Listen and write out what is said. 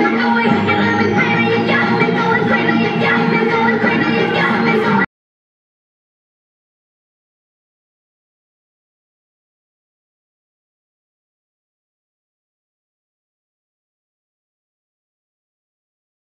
going, I'm going.